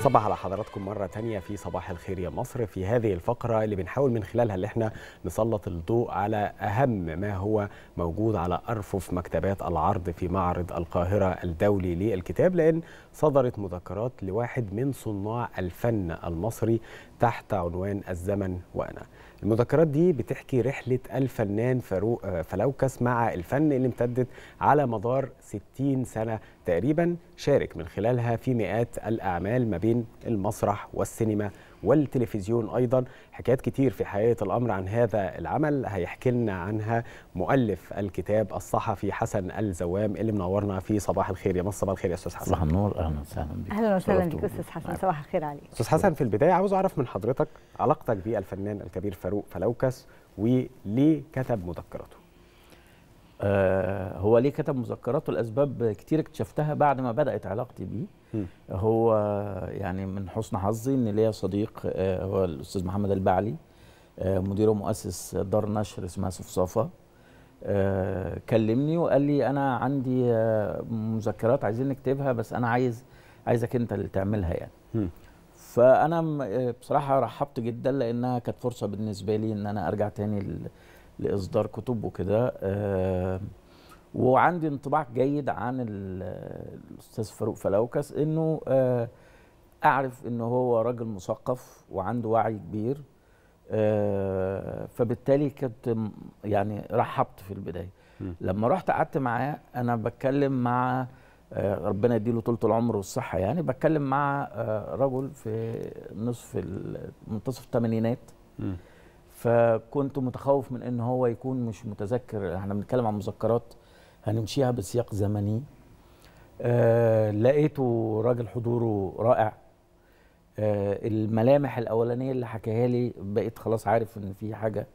صباح على حضراتكم مرة تانية في صباح الخير يا مصر. في هذه الفقرة اللي بنحاول من خلالها اللي إحنا نسلط الضوء على أهم ما هو موجود على أرفف مكتبات العرض في معرض القاهرة الدولي للكتاب لأن صدرت مذكرات لواحد من صناع الفن المصري تحت عنوان الزمن وأنا. المذكرات دي بتحكي رحلة الفنان فاروق فلوكس مع الفن اللي امتدت على مدار 60 سنة تقريبا شارك من خلالها في مئات الأعمال ما بين المسرح والسينما. والتلفزيون أيضا. حكايات كتير في حقيقة الأمر عن هذا العمل. هيحكي لنا عنها مؤلف الكتاب الصحفي حسن الزوام اللي منورنا في صباح الخير. يا مصر صباح الخير يا أستاذ حسن. صباح النور. أهلا وسهلا بك. أهلا وسهلا بك أستاذ حسن. صباح الخير عليك. أستاذ حسن في البداية عاوز أعرف من حضرتك علاقتك بالفنان الكبير فاروق فلوكس وليه كتب مذكراته. آه هو ليه كتب مذكراته. الاسباب كتير اكتشفتها بعد ما بدأت علاقتي بيه. هو يعني من حسن حظي إن ليا صديق آه هو الأستاذ محمد البعلي آه مدير ومؤسس دار نشر اسمها صفصافه آه كلمني وقال لي أنا عندي مذكرات عايزين نكتبها بس أنا عايز عايزك أنت اللي تعملها يعني. م. فانا بصراحة رحبت جدا لأنها كانت فرصة بالنسبة لي إن أنا أرجع تاني لإصدار كتب وكده. وعندي انطباع جيد عن ال- الأستاذ فاروق فلوكس إنه آه، أعرف انه هو راجل مثقف وعنده وعي كبير آه، فبالتالي كنت يعني رحبت في البداية. لما رحت قعدت معاه أنا بتكلم مع آه، ربنا يديله طولة العمر والصحة يعني بتكلم مع رجل في نصف منتصف الثمانينات. فكنت متخوف من إن هو يكون مش متذكر إحنا بنتكلم عن مذكرات هنمشيها بسياق زمني. آه لقيته راجل حضوره رائع. آه الملامح الأولانية اللي حكاها لي بقيت خلاص عارف إن في حاجة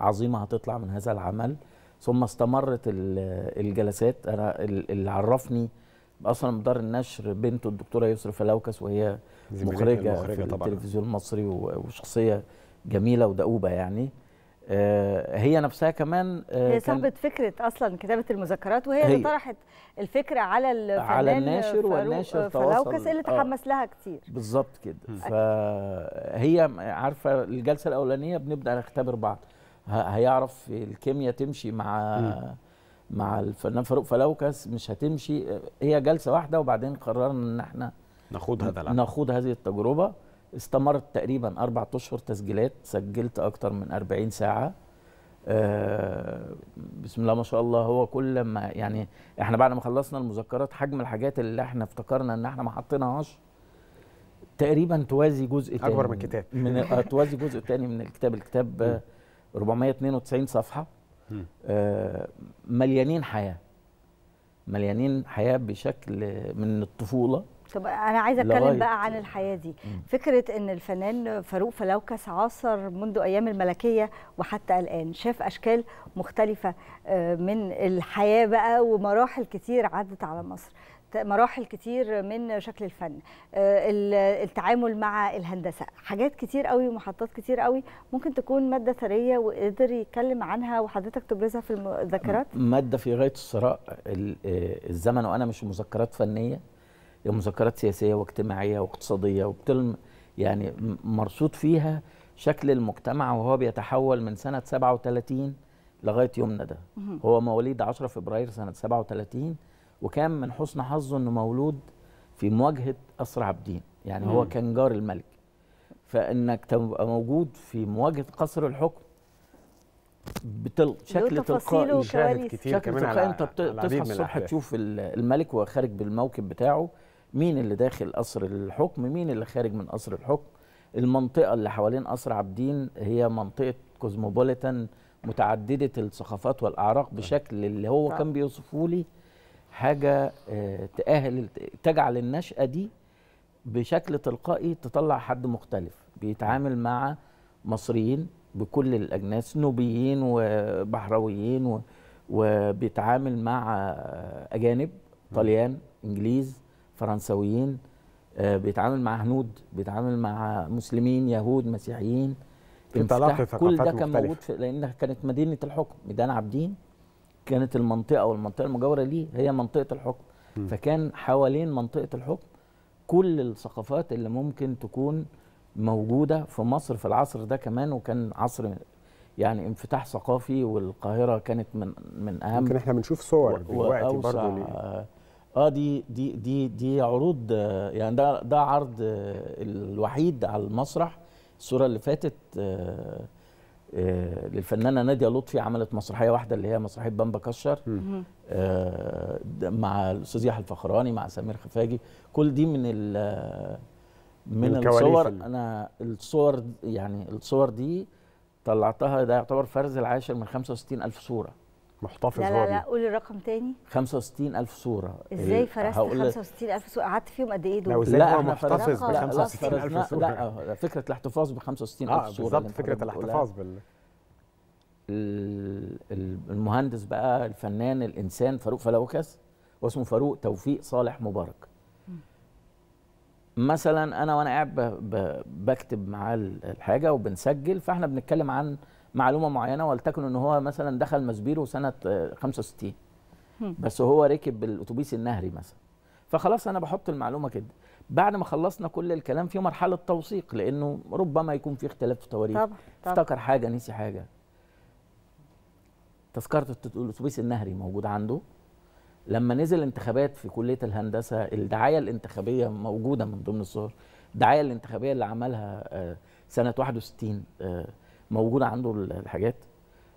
عظيمة هتطلع من هذا العمل. ثم استمرت ال- الجلسات. أنا ال- اللي عرفني أصلا مدار النشر بنته الدكتورة يسرا فلوكس وهي مخرجة المخرجة في. التلفزيون المصري وشخصية جميلة ودؤوبة يعني. هي نفسها كمان آه، هي صاحبة فكرة أصلا كتابة المذكرات وهي هي. اللي طرحت الفكرة على الفنان على الناشر فاروق والناشر فلوكس تواصل. اللي آه. تحمس لها كتير. بالظبط كده. فهي عارفة الجلسة الأولانية بنبدأ نختبر بعض. ه- هيعرف الكيمياء تمشي مع مع الفنان فاروق فلوكس مش هتمشي. هي جلسة واحدة وبعدين قررنا إن إحنا نخوض هذا نخوض هذه التجربة. استمرت تقريبا أربع أشهر تسجيلات سجلت أكتر من 40 ساعة. آه بسم الله ما شاء الله هو كل ما يعني إحنا بعد ما خلصنا المذكرات حجم الحاجات اللي إحنا افتكرنا إن إحنا ما حطيناهاش تقريبا توازي جزء تاني أكبر من الكتاب. من آه، توازي جزء تاني من الكتاب. الكتاب آه، 492 صفحة. آه مليانين حياة. مليانين حياة بشكل من الطفولة. طب أنا عايزة أتكلم لغاية- بقى عن الحياة دي. فكرة إن الفنان فاروق فلوكس عاصر منذ أيام الملكية وحتى الآن شاف أشكال مختلفة آه، من الحياة بقى ومراحل كتير عدت على مصر. مراحل كتير من شكل الفن آه، ال- التعامل مع الهندسة. حاجات كتير قوي ومحطات كتير قوي ممكن تكون مادة ثرية وقدر يتكلم عنها وحضرتك تبرزها في المذكرات مادة في غاية الثراء ال- آه، الزمن وأنا مش مذكرات فنية. مذكرات سياسية واجتماعية واقتصادية وبتلم يعني مرصود فيها شكل المجتمع وهو بيتحول من سنة 37 لغاية يومنا ده. هو مواليد 10 فبراير سنة 37 وكان من حسن حظه إنه مولود في مواجهة اسرى عابدين. يعني هو. كان جار الملك. فإنك تبقى موجود في مواجهة قصر الحكم بتل... شكل تفاصيله تلقائي. شاهد. كتير شكل كمان تلقائي. على أنت بت- على العديد تصحى من الصبح. تشوف ال- الملك وهو خارج بالموكب بتاعه. مين اللي داخل قصر الحكم؟ مين اللي خارج من قصر الحكم؟ المنطقة اللي حوالين قصر عابدين هي منطقة كوزموبوليتان متعددة الثقافات والأعراق بشكل اللي هو طبعا. كان بيوصفه لي حاجة آه، تأهل تجعل النشأة دي بشكل تلقائي تطلع حد مختلف بيتعامل مع مصريين بكل الأجناس نوبيين وبحراويين و- وبيتعامل مع أجانب طليان إنجليز فرنسويين آه، بيتعامل مع هنود بيتعامل مع مسلمين يهود مسيحيين انفتاح. كل ده كان مختلفة. موجود في لأنها كانت مدينة الحكم ميدان عابدين كانت المنطقة والمنطقة المجاورة ليه هي منطقة الحكم م. فكان حوالين منطقة الحكم كل الثقافات اللي ممكن تكون موجودة في مصر في العصر ده كمان وكان عصر يعني انفتاح ثقافي والقاهرة كانت من من أهم يمكن إحنا بنشوف صور دلوقتي برضه ليه. آه، آه دي دي دي دي عروض آه، يعني ده ده عرض آه، الوحيد على المسرح. الصورة اللي فاتت آه، للفنانة نادية لطفي عملت مسرحية واحدة اللي هي مسرحية بامبا كشر. مع الأستاذ يحيى الفخراني مع سمير خفاجي. كل دي من ال من الكواليس الصور. ال- أنا الصور يعني الصور دي طلعتها ده يعتبر فرز العاشر من 65 ألف صورة. محتفظ لا لا. لا قولي الرقم تاني 65 ألف صورة إزاي ال- فرست هقول لك- 65000 سوق قعدت فيهم قد إيه دول؟ لا هو محتفظ ب لا، لا، 65000 فرزنا- صورة لا فكرة الاحتفاظ ب 65 آه ألف صورة بالظبط بتقولها. الاحتفاظ بال ال- ال- المهندس بقى الفنان الإنسان فاروق فلوكس واسمه فاروق توفيق صالح مبارك مثلا أنا وأنا قاعد بكتب معاه ال- الحاجة وبنسجل فإحنا بنتكلم عن معلومة معينة ولتكن إن هو مثلا دخل مسبيرو سنة آه، 65 هم. بس هو ركب الاتوبيس النهري مثلا. فخلاص أنا بحط المعلومة كده. بعد ما خلصنا كل الكلام في مرحلة توثيق لأنه ربما يكون في اختلاف في تواريخ طبعا افتكر حاجة نسي حاجة. تذكرة الأتوبيس النهري موجود عنده. لما نزل انتخابات في كلية الهندسة الدعاية الانتخابية موجودة من ضمن الصور. الدعاية الانتخابية اللي عملها آه، سنة 61 آه، موجوده عنده ال- الحاجات.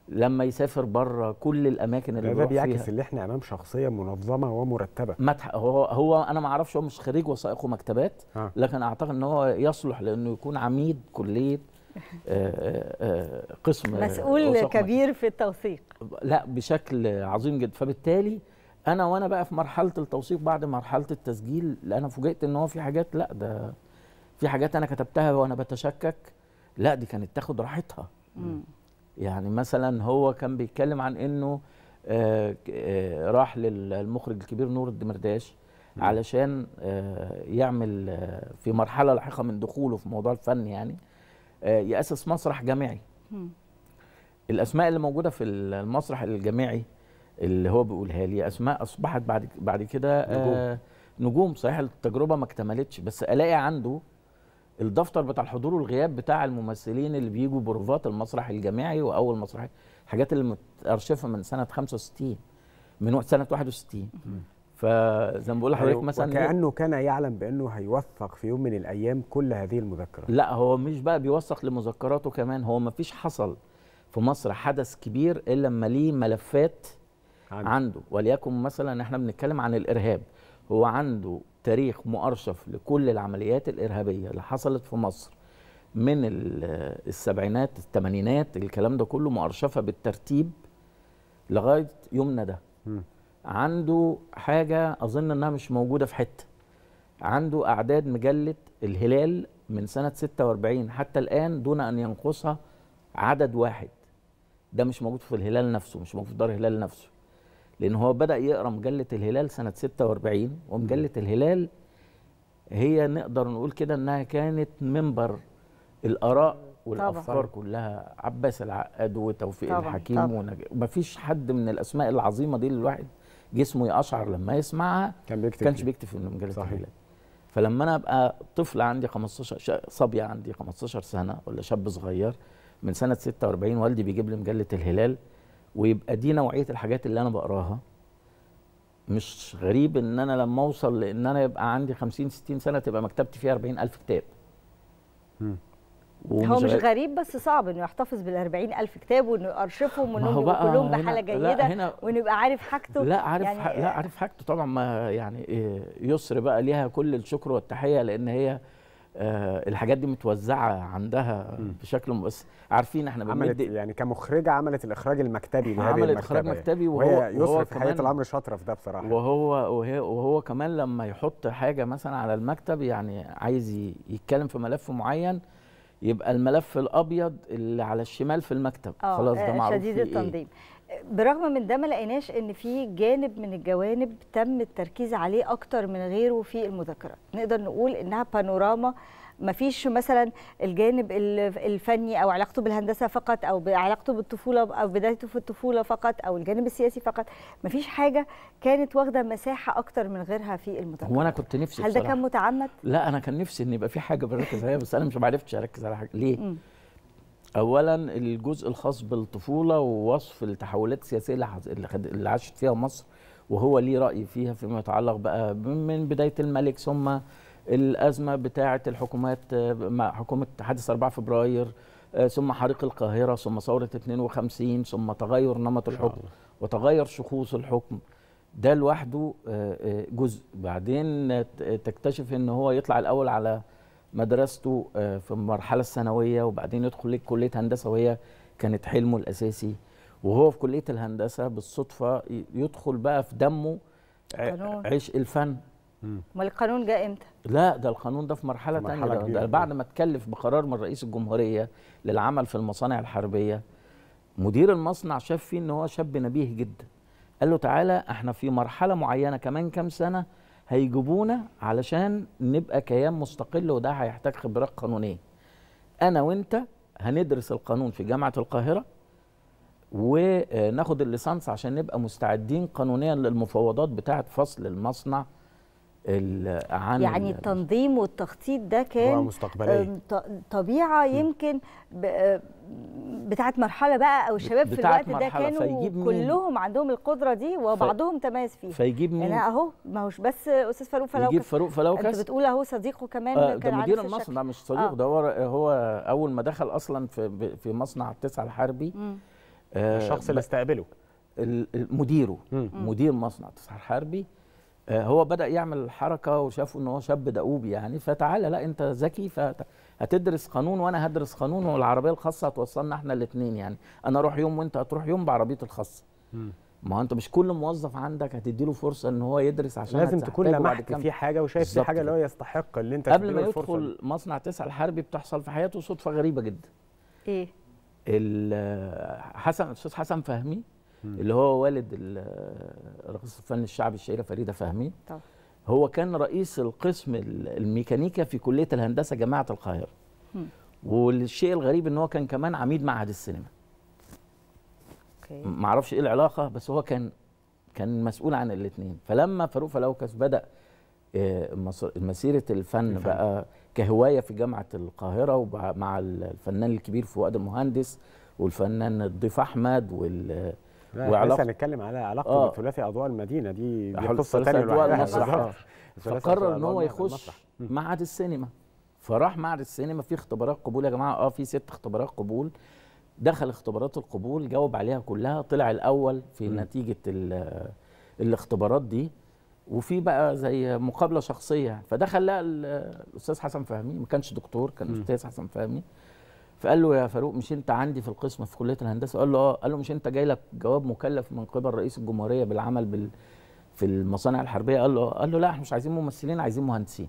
لما يسافر بره كل الأماكن اللي ده, بيعكس اللي إحنا امام شخصية منظمة ومرتبة. متح هو هو أنا ما أعرفش هو مش خريج وثائق ومكتبات ها. لكن أعتقد إن هو يصلح لأنه يكون عميد كلية آه، آه، آه، قسم مسؤول كبير في التوثيق. لا بشكل عظيم جدا. فبالتالي أنا وأنا بقى في مرحلة التوثيق بعد مرحلة التسجيل أنا فوجئت إن هو في حاجات لا ده في حاجات أنا كتبتها وأنا بتشكك. لا دي كانت تاخد راحتها. يعني مثلا هو كان بيتكلم عن إنه آه، آه، راح للمخرج الكبير نور الدمرداش علشان آه، يعمل آه، في مرحلة لاحقة من دخوله في موضوع الفن يعني يأسس مسرح جامعي. الأسماء اللي موجودة في المسرح الجامعي اللي هو بيقولها لي أسماء أصبحت بعد بعد كده آه نجوم. صحيح التجربة ما اكتملتش بس ألاقي عنده الدفتر بتاع الحضور والغياب بتاع الممثلين اللي بيجوا بروفات المسرح الجامعي وأول مسرح الحاجات اللي متأرشفة من سنة 65 من سنة 61 فزي ما بقول لحضرتك مثلا وكأنه كان يعلم بأنه هيوثق في يوم من الأيام كل هذه المذكرات. لا هو مش بقى بيوثق لمذكراته كمان هو ما فيش حصل في مصر حدث كبير إلا لما ليه ملفات عنده. عنده. وليكن مثلا إحنا بنتكلم عن الإرهاب هو عنده تاريخ مؤرشف لكل العمليات الإرهابية اللي حصلت في مصر من ال- السبعينات الثمانينات الكلام ده كله مؤرشفة بالترتيب لغاية يومنا ده. مم. عنده حاجة أظن إنها مش موجودة في حتة. عنده أعداد مجلة الهلال من سنة 46 حتى الآن دون أن ينقصها عدد واحد. ده مش موجود في الهلال نفسه مش موجود في دار الهلال نفسه. لأن هو بدأ يقرأ مجلة الهلال سنة 46 ومجلة الهلال هي نقدر نقول كده إنها كانت منبر الآراء والأفكار كلها عباس العقاد وتوفيق طبعاً، الحكيم طبعاً. ونج... مفيش حد من الأسماء العظيمة دي اللي الواحد جسمه يقشعر لما يسمعها كان بيكتب كانش. بيكتب في مجلة صحيح. الهلال فلما أنا أبقى طفل عندي 15 ش- صبيه عندي 15 سنة ولا شاب صغير من سنة 46 والدي بيجيب لي مجلة الهلال ويبقى دي نوعية الحاجات اللي أنا بقراها. مش غريب إن أنا لما أوصل لإن أنا يبقى عندي 50 60 سنة تبقى مكتبتي فيها 40 ألف كتاب. مم. هو مش غريب. بس صعب إنه يحتفظ بال 40000 كتاب وإنه يارشفهم ما وإنهم يبقوا كلهم بحاله جيدة وإنه يبقى عارف حاجته. لا عارف يعني لا عارف حاجته طبعا. ما يعني إيه، يسر بقى ليها كل الشكر والتحية لأن هي الحاجات دي متوزعة عندها بشكل بس عارفين إحنا عملت بنمد يعني كمخرجة عملت الإخراج المكتبي لهذه عملت المكتبه إخراج يعني. مكتبي وهو- وهي وهو يسر في حقيقه كمان- الامر شاطرة في ده بصراحة. وهو وهي وهو كمان لما يحط حاجة مثلا على المكتب يعني عايز يتكلم في ملف معين يبقى الملف الأبيض اللي على الشمال في المكتب. آه، خلاص ده آه، معروف شديد فيه إيه. برغم من ده ما لقيناش إن في جانب من الجوانب تم التركيز عليه أكتر من غيره في المذكرات نقدر نقول إنها بانوراما ما فيش مثلا الجانب الفني أو علاقته بالهندسة فقط أو علاقته بالطفولة أو بدايته في الطفولة فقط أو الجانب السياسي فقط. ما فيش حاجة كانت واخدة مساحة أكتر من غيرها في المذكرات هو أنا كنت نفسي هل ده. كان متعمد؟ لا أنا كان نفسي إن يبقى في حاجة بركز عليها بس أنا مش معرفتش أركز على حاجة. ليه؟ م. اولا الجزء الخاص بالطفولة ووصف التحولات السياسية اللي, عاشت فيها مصر وهو ليه رأي فيها فيما يتعلق بقى من بداية الملك ثم الأزمة بتاعة الحكومات مع حكومة حادث 4 فبراير ثم حريق القاهرة ثم ثورة 52 ثم تغير نمط الحكم وتغير شخوص الحكم. ده لوحده جزء. بعدين تكتشف إن هو يطلع الأول على مدرسته في المرحله الثانوية وبعدين يدخل كلية هندسة وهي كانت حلمه الأساسي. وهو في كلية الهندسة بالصدفة يدخل بقى في دمه عشق الفن. أمال القانون جاء إمتى؟ لا ده القانون ده في مرحلة, مرحلة ثانية ده, ده. بعد ما اتكلف بقرار من رئيس الجمهورية للعمل في المصانع الحربية. مدير المصنع شاف فيه إن هو شاب نبيه جدا. قال له تعالى إحنا في مرحلة معينة كمان كام سنة هيجيبونا علشان نبقى كيان مستقل وده هيحتاج خبرات قانونية. أنا وأنت هندرس القانون في جامعة القاهرة وناخد الليسانس عشان نبقى مستعدين قانونيا للمفاوضات بتاعة فصل المصنع ال- عن يعني ال- التنظيم والتخطيط ده كان ط- طبيعة يمكن آه، بتاعت مرحلة بقى أو الشباب في الوقت ده كانوا؟ كلهم عندهم القدرة دي وبعضهم تميز فيها فيجيب مين؟ يعني أهو ما هوش بس أستاذ فاروق يجيب فلوكس فاروق أنت فلوكس بتقول أهو صديقه كمان آه، كان مدير. المصنع مش صديق آه. ده هو هو أول ما دخل أصلا في في مصنع التسعة الحربي. آه، الشخص اللي استقبله مديره مم. مدير مصنع التسعة الحربي آه، هو بدأ يعمل حركة وشافوا إن هو شاب دؤوب يعني فتعالى لا أنت ذكي فهتدرس قانون وأنا هدرس قانون والعربية الخاصة هتوصلنا إحنا الاثنين يعني أنا أروح يوم وأنت هتروح يوم بعربيتي الخاصة. ما هو أنت مش كل موظف عندك هتدي له فرصة إن هو يدرس عشان لازم تكون لمحت في حاجة وشايف في حاجة اللي هو. يستحق اللي أنت قبل ما. يدخل مصنع تسعة الحربي بتحصل في حياته صدفة غريبة جدا إيه ال- حسن الاستاذ حسن فهمي. اللي هو والد ال- راقصة الفن الشعبي الشهيرة فريدة فهمي. طبعا. هو كان رئيس القسم ال- الميكانيكا في كلية الهندسة جامعة القاهرة. مم. والشيء الغريب إن هو كان كمان عميد معهد السينما. okay. ما أعرفش إيه العلاقة بس هو كان كان مسؤول عن الاثنين فلما فاروق فلوكس بدأ آه، مسيرة الفن الفن. بقى كهواية في جامعة القاهرة ومع الفنان الكبير فؤاد المهندس والفنان الضيف أحمد وال لا وعلاقة- لسه هنتكلم على علاقته آه. بثلاثي أضواء المدينة. دي دي قصة ثانية لوحدها. المسرح، فقرر إن هو. يخش. معهد السينما. فراح معهد السينما في اختبارات قبول يا جماعة. آه في ست اختبارات قبول. دخل اختبارات القبول جاوب عليها كلها. طلع الأول في مم. نتيجة ال- الاختبارات دي. وفي بقى زي مقابلة شخصية. فدخل لقى ال- الأستاذ حسن فهمي. ما كانش دكتور كان مم. أستاذ حسن فهمي. فقال له يا فاروق مش أنت عندي في القسم في كلية الهندسة؟ قال له آه. قال له مش أنت جاي لك جواب مكلف من قبل رئيس الجمهورية بالعمل بال في المصانع الحربية؟ قال له قال له لا إحنا مش عايزين ممثلين عايزين مهندسين.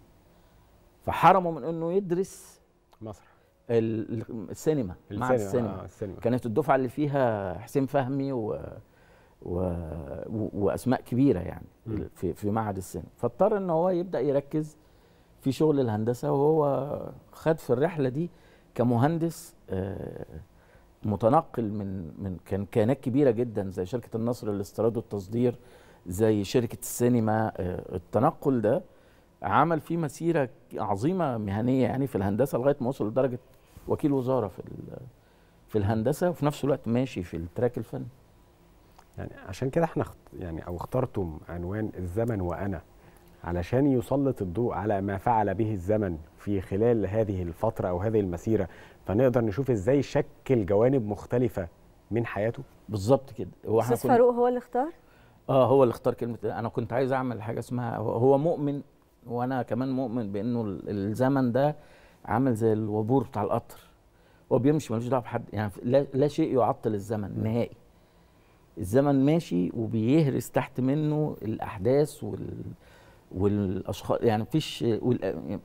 فحرمه من إنه يدرس مسرح ال- ال- السينما مع السينما آه السينما. كانت الدفعة اللي فيها حسين فهمي و... و... وأسماء كبيرة يعني مم. في في معهد السينما. فاضطر إن هو يبدأ يركز في شغل الهندسة وهو خد في الرحلة دي كمهندس آه، متنقل من من كان كيانات كبيرة جدا زي شركة النصر للاستيراد والتصدير زي شركة السينما آه، التنقل ده عمل فيه مسيرة عظيمة مهنية يعني في الهندسة لغاية ما وصل لدرجة وكيل وزارة في في الهندسة وفي نفس الوقت ماشي في التراك الفني. يعني عشان كده إحنا يعني أو اخترتم عنوان الزمن وأنا. علشان يسلط الضوء على ما فعل به الزمن في خلال هذه الفترة أو هذه المسيرة فنقدر نشوف إزاي شكل جوانب مختلفة من حياته؟ بالظبط كده. هو أستاذ كنا فاروق هو اللي اختار؟ آه هو اللي اختار كلمة أنا كنت عايز أعمل حاجة اسمها هو- مؤمن وأنا كمان مؤمن بإنه ال- الزمن ده عامل زي الوابور بتاع القطر. هو بيمشي ملوش دعوة بحد يعني لا, لا شيء يعطل الزمن نهائي. الزمن ماشي وبيهرس تحت منه الأحداث وال والأشخاص يعني مفيش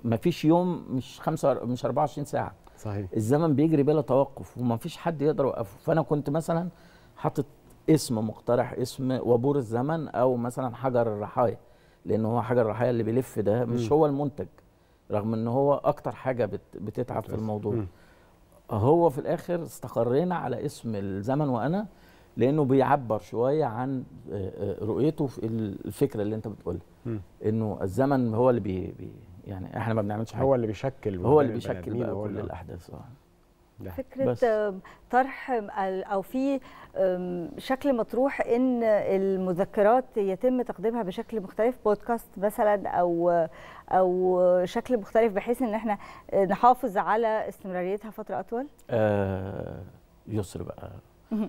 مفيش يوم مش خمسة مش 24 ساعة صحيح الزمن بيجري بلا توقف وما فيش حد يقدر يوقفه فأنا كنت مثلا حاطط اسم مقترح اسم وبور الزمن أو مثلا حجر الرحايا لأن هو حجر الرحايا اللي بيلف ده مش مم. هو المنتج رغم إن هو أكتر حاجة بت بتتعب في الموضوع مم. هو في الآخر استقرينا على اسم الزمن وأنا لأنه بيعبر شوية عن آه، آه، رؤيته في الفكرة اللي أنت بتقولها. انه الزمن هو اللي بي بي يعني إحنا ما بنعملش حاجة هو اللي بيشكل هو اللي بيشكل بقى كل اللي- الأحداث آه ده. فكرة بس. طرح أو في شكل مطروح إن المذكرات يتم تقديمها بشكل مختلف بودكاست مثلا أو أو شكل مختلف بحيث إن إحنا نحافظ على استمراريتها فترة أطول آه يسر بقى.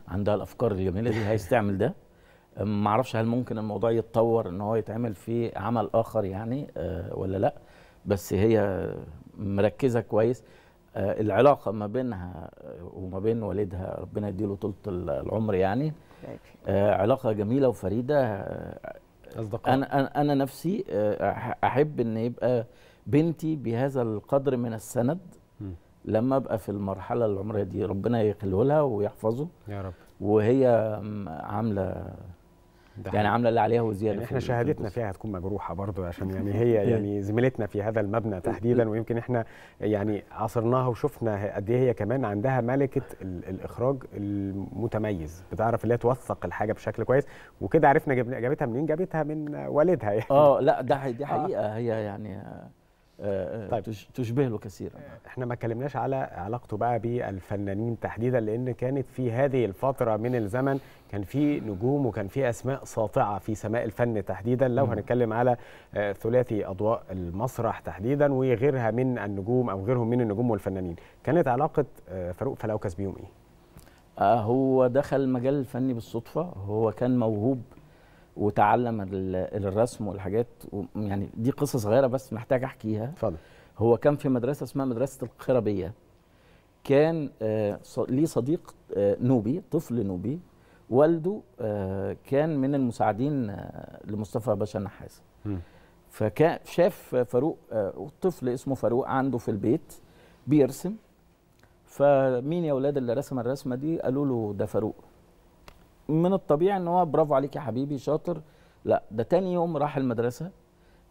عندها الأفكار الجميله دي عايز تعمل ده ما أعرفش هل ممكن الموضوع يتطور ان هو يتعمل في عمل آخر يعني آه ولا لا. بس هي مركزة كويس. آه العلاقة ما بينها وما بين والدها ربنا يديله طولة العمر يعني. آه علاقة جميلة وفريدة. أصدقاء. أنا أنا أنا نفسي أحب إن يبقى بنتي بهذا القدر من السند. لما أبقى في المرحلة العمرية دي ربنا يخليه لها ويحفظه. يا رب. وهي عاملة يعني. عاملة اللي عليها وزيادة يعني إحنا شهادتنا. فيها هتكون مجروحه برضو عشان يعني هي يعني زميلتنا في هذا المبنى تحديدا ويمكن إحنا يعني عاصرناها وشفنا قد إيه هي كمان عندها ملكة ال- الإخراج المتميز بتعرف اللي هي توثق الحاجة بشكل كويس وكده عرفنا جابتها منين جابتها من والدها يعني آه لا ده دي حقيقة هي يعني آه، آه، طيب. تش- تشبه له كثيرا. إحنا ما اتكلمناش على علاقته بقى بالفنانين تحديدا لأن كانت في هذه الفترة من الزمن كان في نجوم وكان في أسماء ساطعة في سماء الفن تحديدا. لو. هنتكلم على آه، ثلاثي أضواء المسرح تحديدا وغيرها من النجوم أو غيرهم من النجوم والفنانين. كانت علاقة آه، فاروق فلوكس بيهم إيه؟ آه هو دخل المجال الفني بالصدفة. هو كان موهوب وتعلم ال- الرسم والحاجات يعني دي قصة صغيرة بس محتاج أحكيها. اتفضل. هو كان في مدرسة اسمها مدرسة القربية كان آه ليه صديق آه نوبي طفل نوبي. والده آه كان من المساعدين لمصطفى باشا النحاس. مم. فكان شاف فاروق طفل اسمه فاروق عنده في البيت بيرسم. فمين يا ولاد اللي رسم الرسمة دي؟ قالوا له ده فاروق. من الطبيعي إن هو برافو عليك يا حبيبي شاطر. لا ده تاني يوم راح المدرسة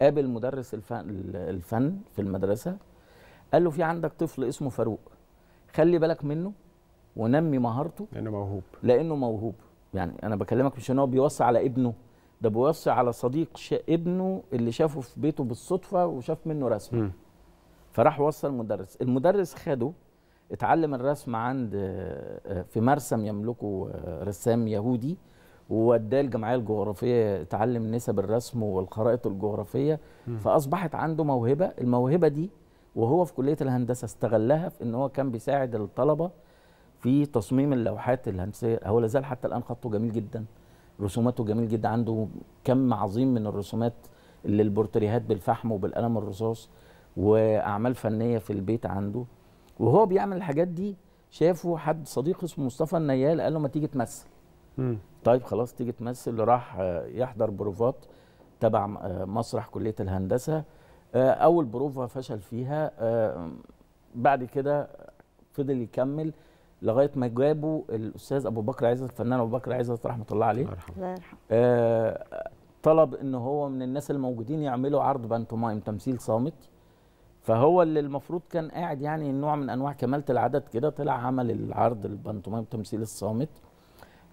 قابل مدرس الفن, الفن في المدرسة قال له في عندك طفل اسمه فاروق خلي بالك منه ونمي مهارته. لأنه موهوب. لأنه موهوب. يعني أنا بكلمك مش إن هو بيوصي على ابنه ده بيوصي على صديق ابنه اللي شافه في بيته بالصدفة وشاف منه رسم مم. فراح وصل المدرس. المدرس خده اتعلم الرسم عند آه، في مرسم يملكه آه، رسام يهودي ووداه الجمعية الجغرافية اتعلم نسب الرسم والخرائط الجغرافية فأصبحت عنده موهبة. الموهبة دي وهو في كلية الهندسة استغلها في إن هو كان بيساعد الطلبة في تصميم اللوحات الهندسية. هو لازال حتى الآن خطه جميل جدا رسوماته جميل جدا عنده كم عظيم من الرسومات اللي البورتريهات بالفحم وبالقلم الرصاص وأعمال فنية في البيت عنده. وهو بيعمل الحاجات دي شافه حد صديق اسمه مصطفى النيال قال له ما تيجي تمثل. مم. طيب خلاص تيجي تمثل. راح آه، يحضر بروفات تبع آه، مسرح كلية الهندسة. آه، أول بروفة فشل فيها. بعد كده فضل يكمل لغاية ما جابوا الأستاذ أبو بكر عزت الفنان أبو بكر عزت رحمة الله عليه. الله يرحمه. الله يرحمه. طلب إن هو من الناس الموجودين يعملوا عرض بانتومايم تمثيل صامت. فهو اللي المفروض كان قاعد يعني نوع من أنواع كمالة العدد كده طلع عمل العرض البانتومايم تمثيل الصامت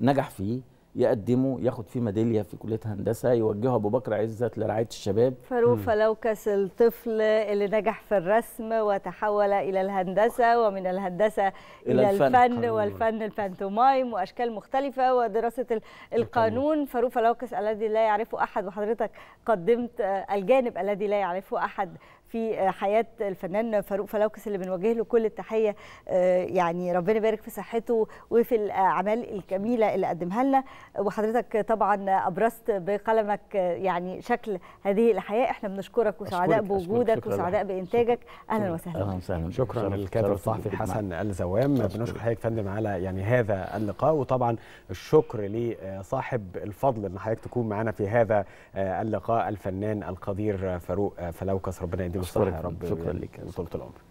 نجح فيه. يقدمه ياخد فيه ميدالية في كلية هندسة يوجهه أبو بكر عزت لرعاية الشباب. فاروق فلوكس الطفل اللي نجح في الرسم وتحول إلى الهندسة ومن الهندسة إلى, إلى الفن. الفن. والفن البانتومايم وأشكال مختلفة ودراسة ال- القانون. فاروق فلوكس الذي لا يعرفه أحد وحضرتك قدمت الجانب الذي لا يعرفه أحد في حياة الفنان فاروق فلوكس اللي بنوجه له كل التحية آه، يعني ربنا يبارك في صحته وفي الأعمال الجميلة اللي قدمها لنا. وحضرتك طبعا أبرزت بقلمك آه، يعني شكل هذه الحياة. إحنا بنشكرك وسعداء بوجودك وسعداء. بإنتاجك. أهلا وسهلا. أهلا وسهلا. شكرا للكاتب الصحفي. حسن الزوام. بنشكر حضرتك يا فندم على يعني هذا اللقاء. وطبعا الشكر لصاحب الفضل إن حضرتك تكون معنا في هذا آه، اللقاء. الفنان القدير فاروق آه، فلوكس. ربنا يديله الصحة يا رب شكراً لك. وطولة العمر.